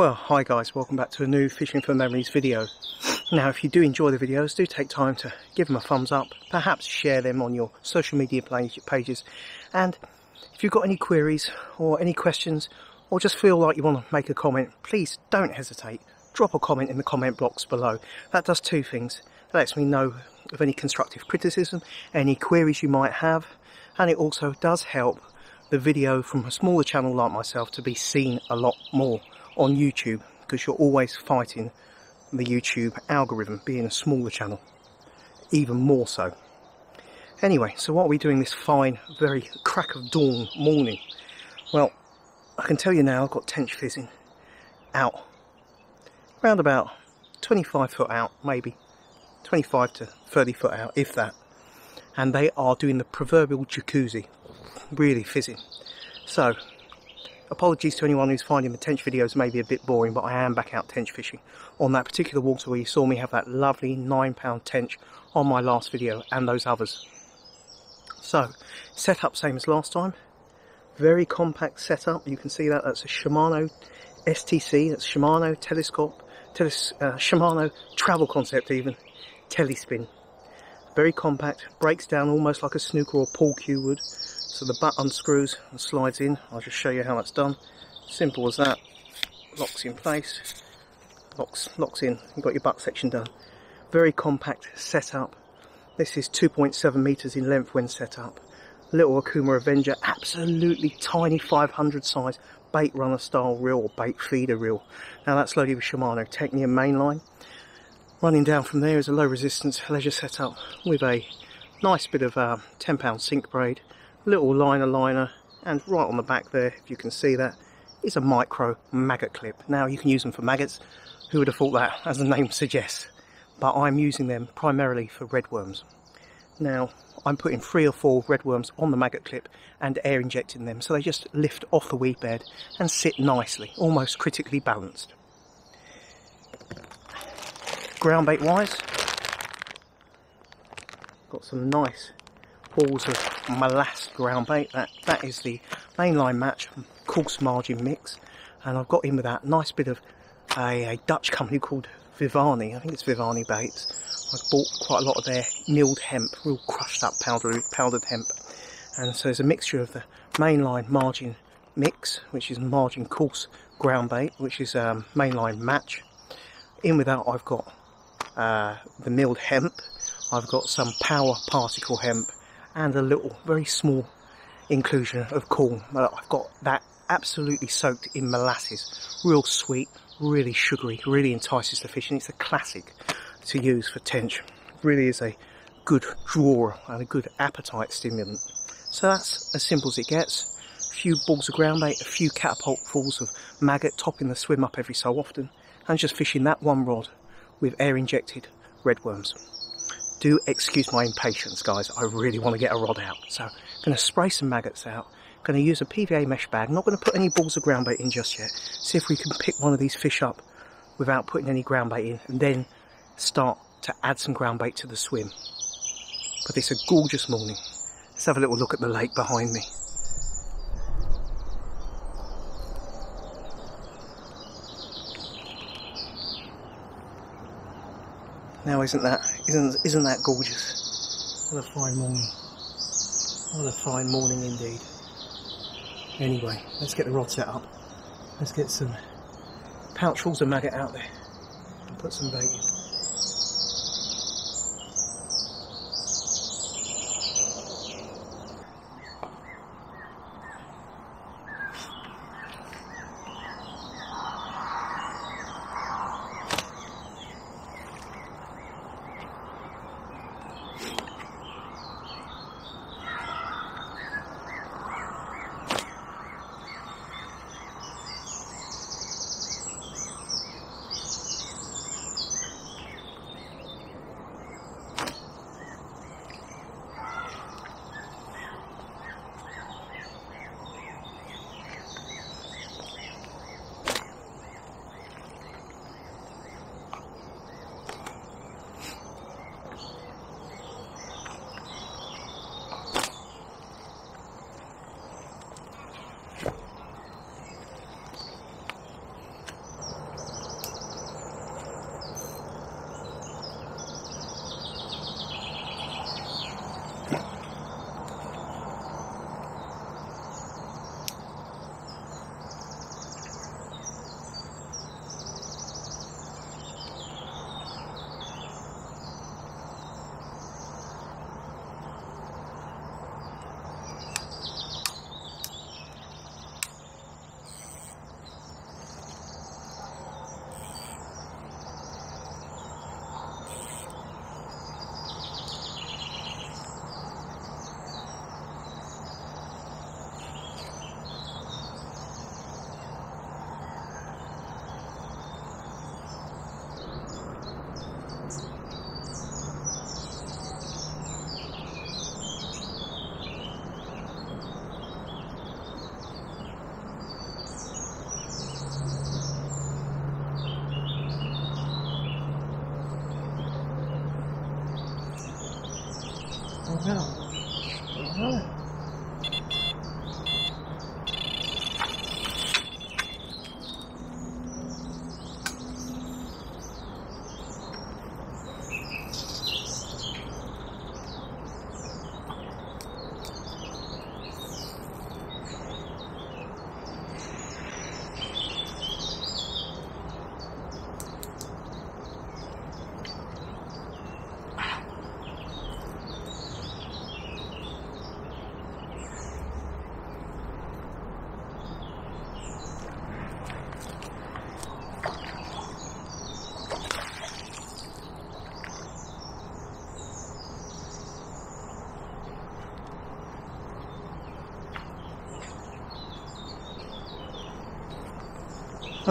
Well, hi guys, welcome back to a new Fishing for Memories video. Now, if you do enjoy the videos, do take time to give them a thumbs up, perhaps share them on your social media pages, and if you've got any queries or any questions, or just feel like you want to make a comment, please don't hesitate. Drop a comment in the comment box below. That does two things. It lets me know of any constructive criticism, any queries you might have, and it also does help the video from a smaller channel like myself to be seen a lot more on YouTube because you're always fighting the YouTube algorithm being a smaller channel even more so. Anyway so what are we doing this fine very crack of dawn morning? Well I can tell you now I've got tench fizzing out. Around about 25 foot out maybe. 25 to 30 foot out if that. And they are doing the proverbial jacuzzi really fizzing. So Apologies to anyone who's finding the tench videos maybe a bit boring, but I am back out tench fishing on that particular water where you saw me have that lovely nine pound tench on my last video and those others. So, setup same as last time. Very compact setup. You can see that that's a Shimano STC, that's Shimano telescope, teles uh, Shimano travel concept even, telespin. Very compact, breaks down almost like a snooker or pool cue would. So the butt unscrews and slides in. I'll just show you how that's done. Simple as that. Locks in place. Locks, locks in. You've got your butt section done. Very compact setup. This is 2.7 meters in length when set up. Little Okuma Avenger, absolutely tiny 500 size bait runner style reel or bait feeder reel. Now that's loaded with Shimano Technium mainline. Running down from there is a low resistance ledger setup with a nice bit of uh, 10 pound sink braid little liner liner and right on the back there if you can see that is a micro maggot clip. Now you can use them for maggots. Who would have thought that as the name suggests? But I'm using them primarily for redworms now I'm putting three or four redworms on the maggot clip and air injecting them so they just lift off the weed bed and sit nicely almost critically balanced. Ground bait wise got some nice balls of molasses ground bait. That that is the mainline match coarse margin mix, and I've got in with that nice bit of a, a Dutch company called Vivani. I think it's Vivani baits. I've bought quite a lot of their milled hemp, real crushed up powdered powdered hemp, and so there's a mixture of the mainline margin mix, which is margin coarse ground bait, which is um, mainline match. In with that, I've got uh, the milled hemp. I've got some power particle hemp and a little very small inclusion of corn. I've got that absolutely soaked in molasses. Real sweet, really sugary, really entices the fish and it's a classic to use for tench. Really is a good draw and a good appetite stimulant. So that's as simple as it gets. A few balls of ground bait, a few catapult falls of maggot topping the swim up every so often and just fishing that one rod with air injected redworms do excuse my impatience, guys. I really want to get a rod out. So I'm going to spray some maggots out. I'm going to use a PVA mesh bag. I'm not going to put any balls of ground bait in just yet. See if we can pick one of these fish up without putting any ground bait in. And then start to add some ground bait to the swim. But it's a gorgeous morning. Let's have a little look at the lake behind me. Now isn't that isn't isn't that gorgeous? What a fine morning. What a fine morning indeed. Anyway, let's get the rod set up. Let's get some pouchfuls of maggot out there and put some bait in.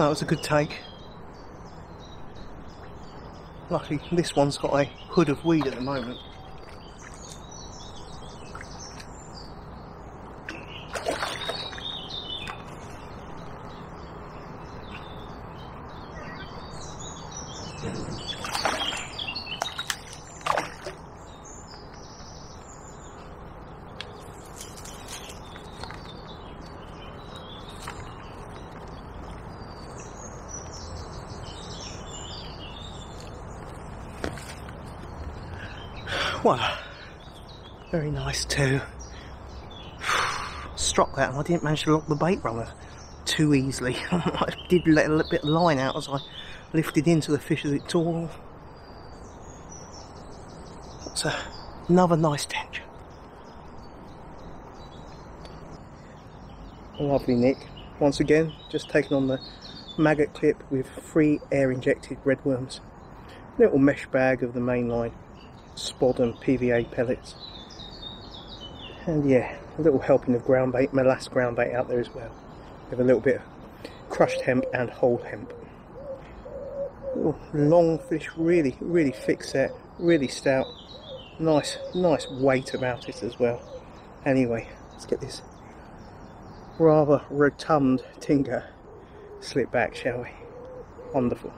That was a good take. Luckily, this one's got a hood of weed at the moment. Well, very nice too. Struck that and I didn't manage to lock the bait runner too easily. I did let a little bit of line out as I lifted into the fish as it tore. That's a, another nice tension. Lovely Nick. Once again, just taking on the maggot clip with three air injected red worms. Little mesh bag of the main line spod and PVA pellets. And yeah, a little helping of ground bait, my last ground bait out there as well. With a little bit of crushed hemp and whole hemp. Little long fish, really, really thick set, really stout. Nice, nice weight about it as well. Anyway, let's get this rather rotund Tinca slip back, shall we? Wonderful.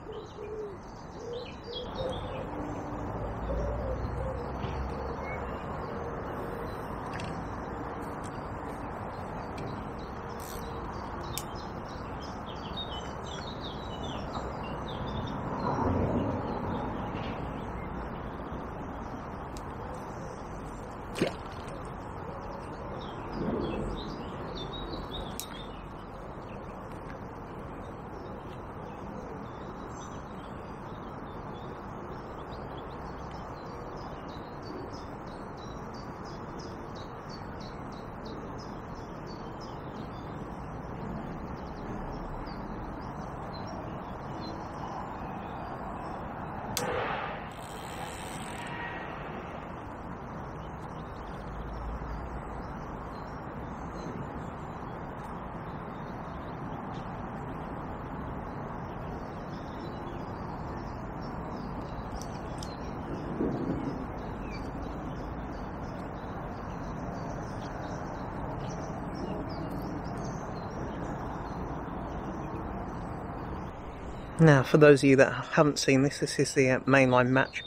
Now, for those of you that haven't seen this, this is the uh, mainline match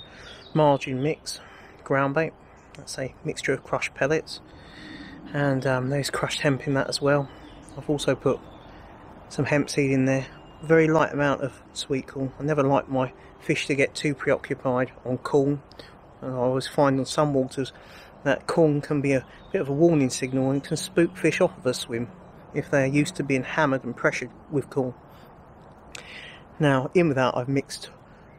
margin mix ground bait. That's a mixture of crushed pellets, and um, there's crushed hemp in that as well. I've also put some hemp seed in there. Very light amount of sweet corn. I never like my fish to get too preoccupied on corn. And I always find on some waters that corn can be a bit of a warning signal and can spook fish off of a swim if they're used to being hammered and pressured with corn. Now, in with that, I've mixed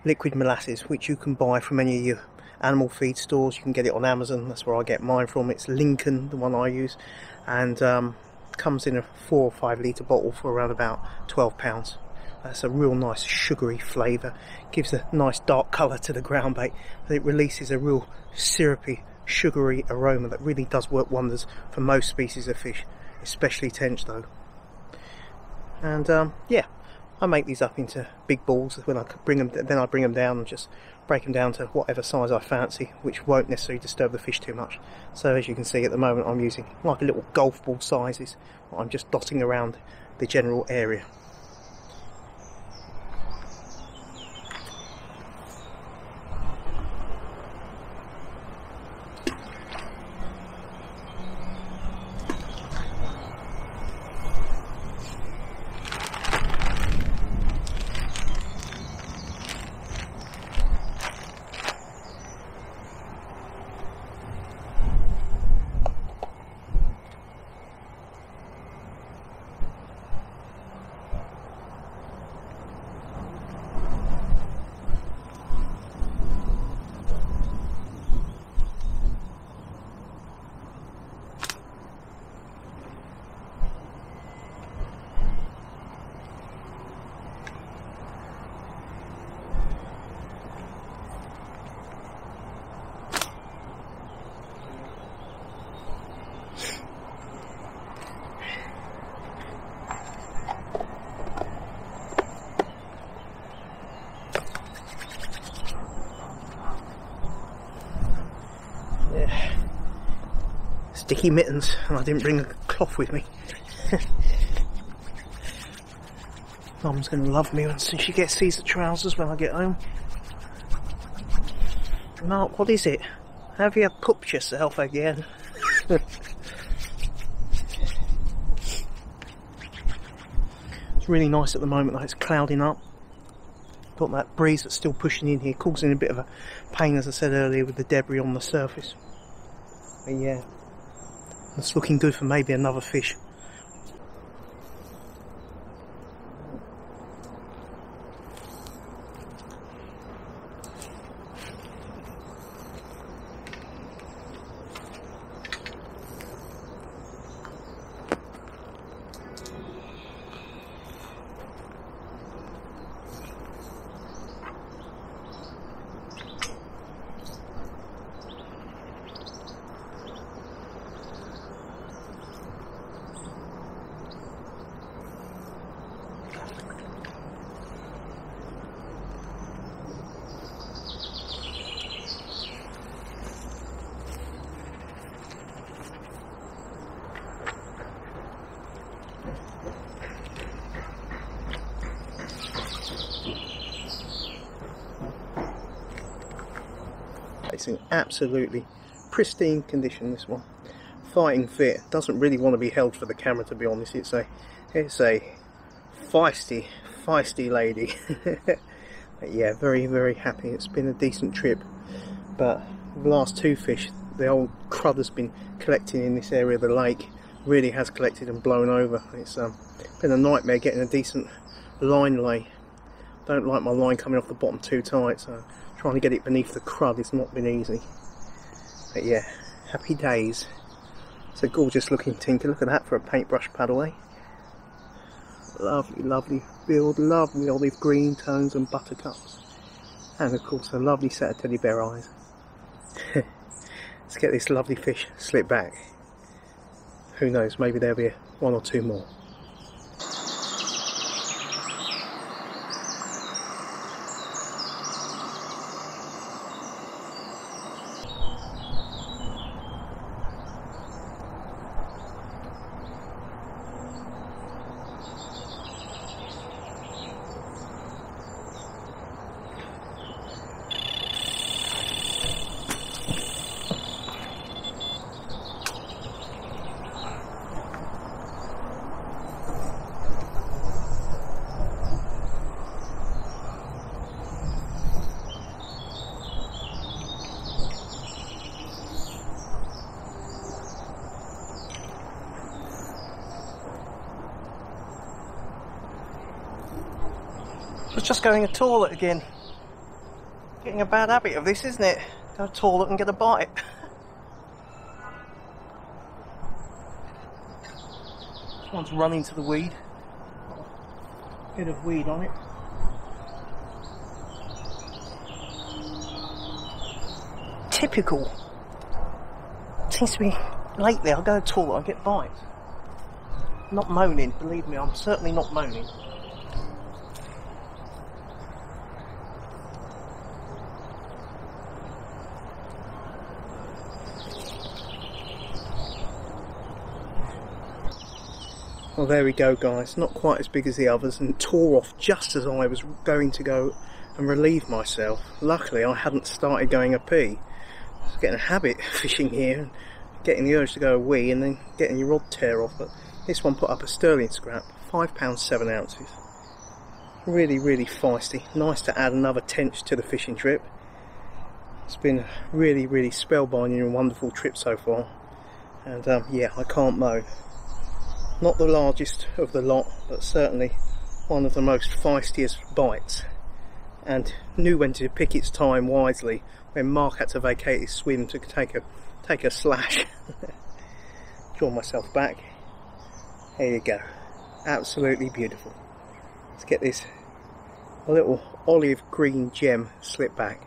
liquid molasses, which you can buy from any of your animal feed stores. You can get it on Amazon. That's where I get mine from. It's Lincoln, the one I use, and um, comes in a four or five litre bottle for around about twelve pounds. That's a real nice sugary flavour. Gives a nice dark colour to the ground bait, but it releases a real syrupy, sugary aroma that really does work wonders for most species of fish, especially tench though. And um, yeah, I make these up into big balls when I bring them then I bring them down and just break them down to whatever size I fancy which won't necessarily disturb the fish too much. So as you can see at the moment I'm using like a little golf ball sizes. I'm just dotting around the general area sticky mittens and I didn't bring a cloth with me. Mum's going to love me when she gets sees the trousers when I get home. Mark, what is it? Have you pooped yourself again? it's really nice at the moment that it's clouding up. Got that breeze that's still pushing in here, causing a bit of a pain as I said earlier with the debris on the surface. But yeah, it's looking good for maybe another fish. It's in absolutely pristine condition this one. Fighting fit. Doesn't really want to be held for the camera to be honest. It's a it's a feisty, feisty lady. yeah, very, very happy. It's been a decent trip. But the last two fish, the old crud has been collecting in this area of the lake. Really has collected and blown over. It's um, been a nightmare getting a decent line lay. Don't like my line coming off the bottom too tight, so trying to get it beneath the crud has not been easy. But yeah, happy days. It's a gorgeous looking Tinca. Look at that for a paintbrush paddle, eh? Lovely, lovely field, lovely olive green tones and buttercups. And of course a lovely set of teddy bear eyes. Let's get this lovely fish slip back. Who knows, maybe there'll be one or two more. Was just going to toilet again. Getting a bad habit of this, isn't it? Go to toilet and get a bite. This One's running to the weed. Bit of weed on it. Typical. Seems to be lately I go to toilet, I get bites. Not moaning, believe me, I'm certainly not moaning. Well there we go guys, not quite as big as the others and tore off just as I was going to go and relieve myself. Luckily I hadn't started going a pee. I was getting a habit fishing here and getting the urge to go a wee and then getting your rod tear off but this one put up a sterling scrap, £5 7 ounces. Really really feisty, nice to add another tench to the fishing trip. It's been a really really spellbinding and wonderful trip so far and um, yeah I can't moan. Not the largest of the lot, but certainly one of the most feistiest bites. And knew when to pick its time wisely when Mark had to vacate his swim to take a take a slash. Draw myself back. There you go. Absolutely beautiful. Let's get this little olive green gem slip back.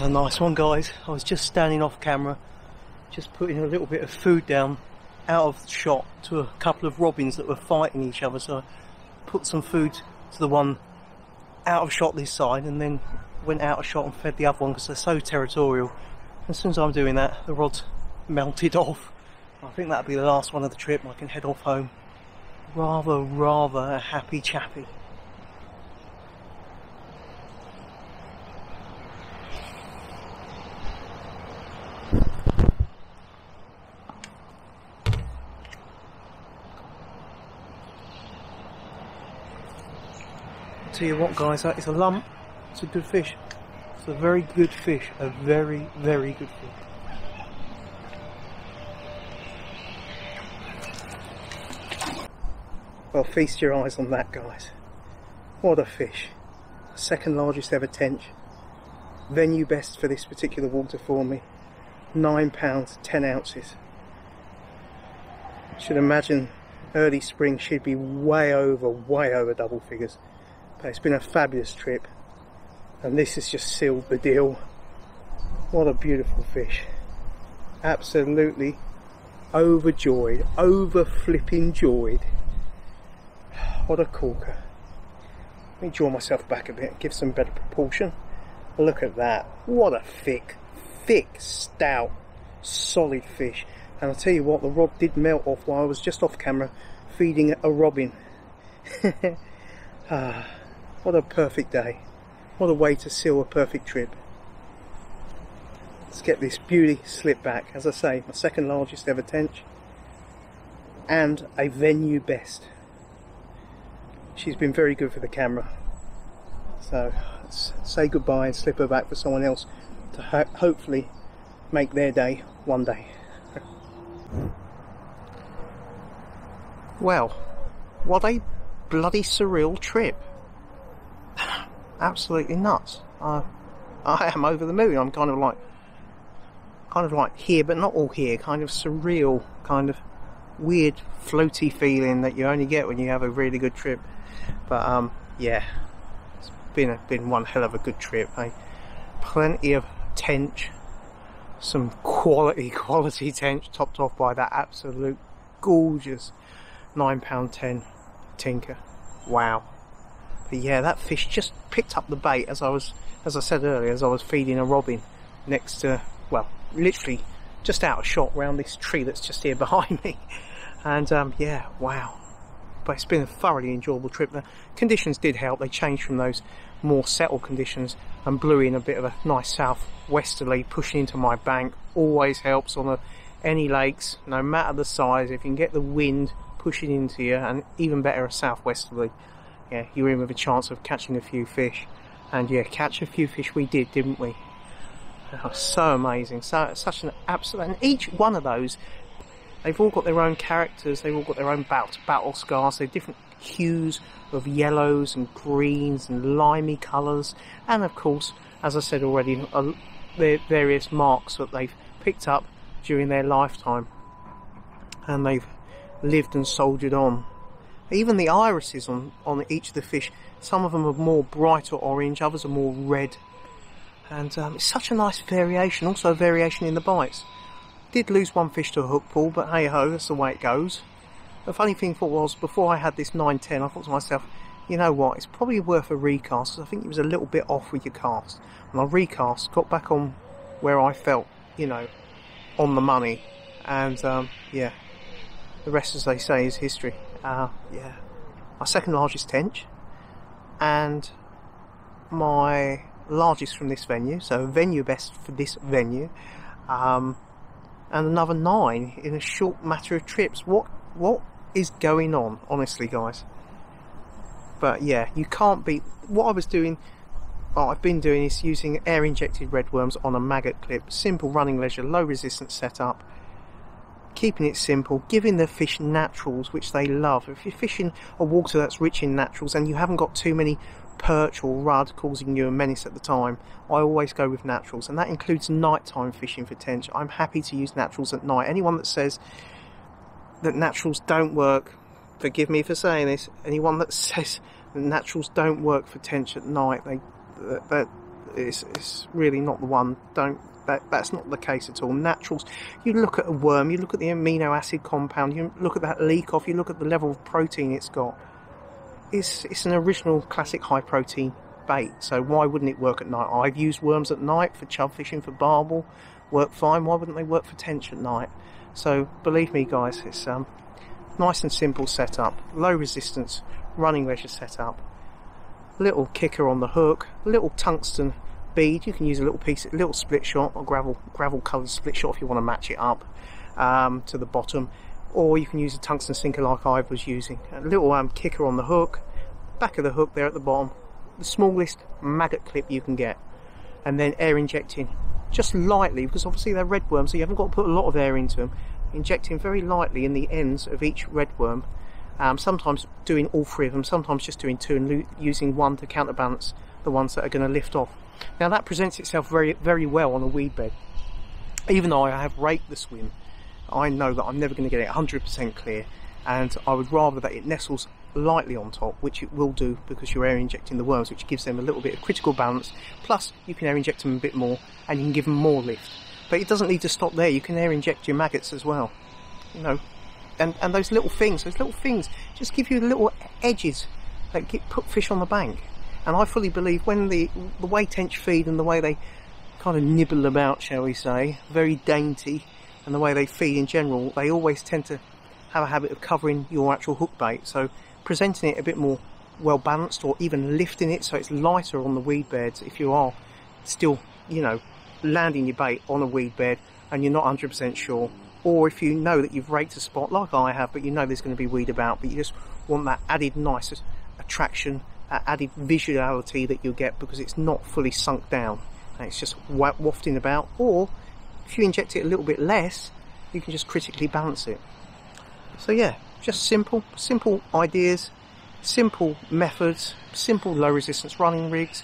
A nice one guys. I was just standing off camera, just putting a little bit of food down out of shot to a couple of robins that were fighting each other. So I put some food to the one out of shot this side and then went out of shot and fed the other one because they're so territorial. As soon as I'm doing that, the rod's melted off. I think that'll be the last one of the trip. I can head off home. Rather, rather a happy chappy. Tell you what guys, is a lump. It's a good fish. It's a very good fish. A very, very good fish. Well, feast your eyes on that, guys. What a fish. Second largest ever tench. Venue best for this particular water for me. Nine pounds, ten ounces. Should imagine early spring she'd be way over, way over double figures. But it's been a fabulous trip. And this has just sealed the deal. What a beautiful fish. Absolutely overjoyed, over flipping joyed. What a corker. Let me draw myself back a bit, give some better proportion. Look at that. What a thick, thick, stout, solid fish. And I'll tell you what, the rod did melt off while I was just off camera feeding a robin. ah. What a perfect day. What a way to seal a perfect trip. Let's get this beauty slip back. As I say, my second largest ever tench and a venue best. She's been very good for the camera. So let's say goodbye and slip her back for someone else to ho hopefully make their day one day. well, what a bloody surreal trip absolutely nuts. I, I am over the moon. I'm kind of like, kind of like here, but not all here. Kind of surreal, kind of weird, floaty feeling that you only get when you have a really good trip. But um, yeah, it's been a, been one hell of a good trip. Plenty of tench, some quality, quality tench, topped off by that absolute gorgeous nine pound ten Tinca. Wow. But yeah, that fish just picked up the bait as I was, as I said earlier, as I was feeding a robin next to, well, literally just out of shot round this tree that's just here behind me. And um, yeah, wow. But it's been a thoroughly enjoyable trip. The conditions did help. They changed from those more settled conditions and blew in a bit of a nice southwesterly pushing into my bank. Always helps on a, any lakes, no matter the size. If you can get the wind pushing into you, and even better a southwesterly, yeah, you were in with a chance of catching a few fish. And yeah, catch a few fish we did, didn't we? Oh, so amazing. So such an absolute and each one of those they've all got their own characters, they've all got their own battle, battle scars, they're different hues of yellows and greens and limey colours, and of course, as I said already, uh, various marks that they've picked up during their lifetime and they've lived and soldiered on. Even the irises on, on each of the fish, some of them are more bright or orange, others are more red. And um, it's such a nice variation, also a variation in the bites. Did lose one fish to a hook pull, but hey ho, that's the way it goes. The funny thing for was, before I had this 910, I thought to myself, you know what, it's probably worth a recast. I think it was a little bit off with your cast. And I recast, got back on where I felt, you know, on the money. And um, yeah, the rest, as they say, is history. Uh, yeah, my second largest tench, and my largest from this venue. So venue best for this venue, um, and another nine in a short matter of trips. What what is going on, honestly, guys? But yeah, you can't beat what I was doing. What I've been doing is using air injected red worms on a maggot clip, simple running ledger, low resistance setup keeping it simple, giving the fish naturals which they love. If you're fishing a water that's rich in naturals and you haven't got too many perch or rudd causing you a menace at the time, I always go with naturals, and that includes nighttime fishing for tench. I'm happy to use naturals at night. Anyone that says that naturals don't work, forgive me for saying this. Anyone that says that naturals don't work for tench at night, they that it's, it's really not the one. Don't that, that's not the case at all. Naturals, you look at a worm, you look at the amino acid compound, you look at that leak off, you look at the level of protein it's got. It's, it's an original classic high protein bait, so why wouldn't it work at night? I've used worms at night for chub fishing, for barbel, work fine. Why wouldn't they work for tench at night? So believe me, guys, it's um, nice and simple setup, low resistance, running ledger setup, little kicker on the hook, little tungsten bead. You can use a little piece, a little split shot or gravel gravel coloured split shot if you want to match it up um, to the bottom, or you can use a tungsten sinker like I was using. A little um, kicker on the hook, back of the hook there at the bottom, the smallest maggot clip you can get, and then air injecting just lightly because obviously they're red worms, so you haven't got to put a lot of air into them. Injecting very lightly in the ends of each red worm. Um, sometimes doing all three of them, sometimes just doing two and using one to counterbalance the ones that are going to lift off. Now that presents itself very, very well on a weed bed. Even though I have raked the swim, I know that I'm never going to get it 100% clear, and I would rather that it nestles lightly on top, which it will do because you're air injecting the worms, which gives them a little bit of critical balance. Plus, you can air inject them a bit more, and you can give them more lift. But it doesn't need to stop there. You can air inject your maggots as well. You know, and and those little things, those little things, just give you little edges that get, put fish on the bank. And I fully believe when the the way tench feed and the way they kind of nibble about, shall we say, very dainty, and the way they feed in general, they always tend to have a habit of covering your actual hook bait. So presenting it a bit more well balanced, or even lifting it so it's lighter on the weed beds. If you are still, you know, landing your bait on a weed bed and you're not 100% sure, or if you know that you've raked a spot like I have, but you know there's going to be weed about, but you just want that added nice attraction added visuality that you'll get because it's not fully sunk down. And it's just wafting about or if you inject it a little bit less you can just critically balance it. So yeah just simple simple ideas simple methods simple low resistance running rigs.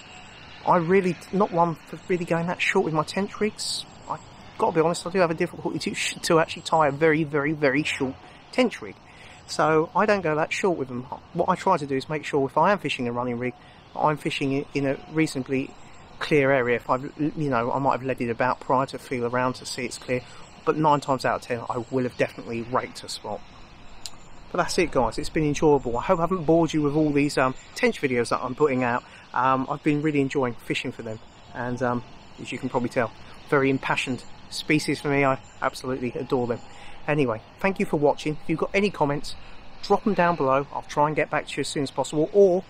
I really not one for really going that short with my tench rigs. I got to be honest I do have a difficulty to, to actually tie a very very very short tench rig so I don't go that short with them. What I try to do is make sure if I am fishing a running rig, I'm fishing in a reasonably clear area. If I've, you know, I might have led it about prior to feel around to see it's clear, but nine times out of ten, I will have definitely raked a spot. But that's it, guys. It's been enjoyable. I hope I haven't bored you with all these um, tench videos that I'm putting out. Um, I've been really enjoying fishing for them, and um, as you can probably tell, very impassioned species for me. I absolutely adore them. Anyway, thank you for watching. If you've got any comments, drop them down below. I'll try and get back to you as soon as possible. Or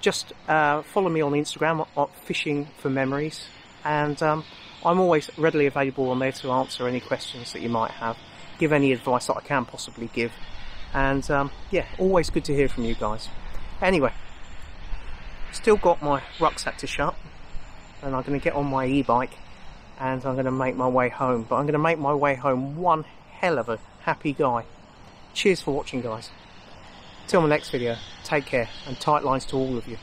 just uh, follow me on Instagram at Fishing for Memories. And um, I'm always readily available on there to answer any questions that you might have, give any advice that I can possibly give. And um, yeah, always good to hear from you guys. Anyway, still got my rucksack to shut, and I'm going to get on my e-bike and I'm going to make my way home. But I'm going to make my way home one hell of a happy guy. Cheers for watching guys. Till my next video, take care and tight lines to all of you.